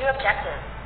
New objective.